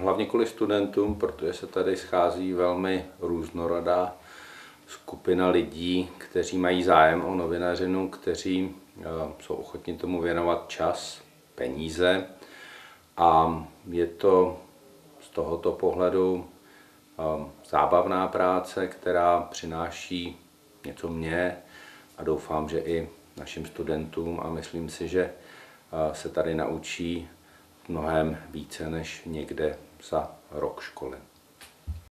hlavně kvůli studentům, protože se tady schází velmi různorodá skupina lidí, kteří mají zájem o novinařinu, kteří eh, jsou ochotni tomu věnovat čas, peníze. A je to z tohoto pohledu eh, zábavná práce, která přináší něco mě a doufám, že i našim studentům a myslím si, že eh, se tady naučí mnohem více než někde za rok školy.